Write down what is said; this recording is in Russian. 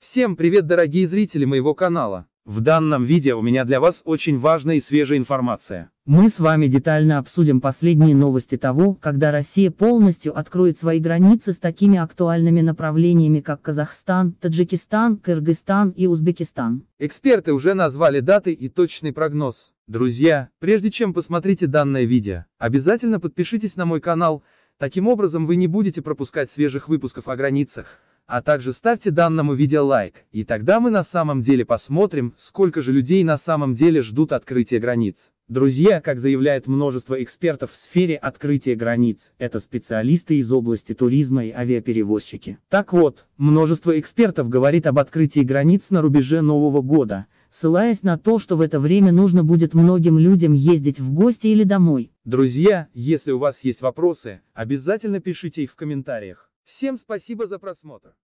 Всем привет дорогие зрители моего канала. В данном видео у меня для вас очень важная и свежая информация. Мы с вами детально обсудим последние новости того, когда Россия полностью откроет свои границы с такими актуальными направлениями как Казахстан, Таджикистан, Кыргызстан и Узбекистан. Эксперты уже назвали даты и точный прогноз. Друзья, прежде чем посмотрите данное видео, обязательно подпишитесь на мой канал, таким образом вы не будете пропускать свежих выпусков о границах. А также ставьте данному видео лайк, и тогда мы на самом деле посмотрим, сколько же людей на самом деле ждут открытия границ. Друзья, как заявляет множество экспертов в сфере открытия границ, это специалисты из области туризма и авиаперевозчики. Так вот, множество экспертов говорит об открытии границ на рубеже Нового года, ссылаясь на то, что в это время нужно будет многим людям ездить в гости или домой. Друзья, если у вас есть вопросы, обязательно пишите их в комментариях. Всем спасибо за просмотр.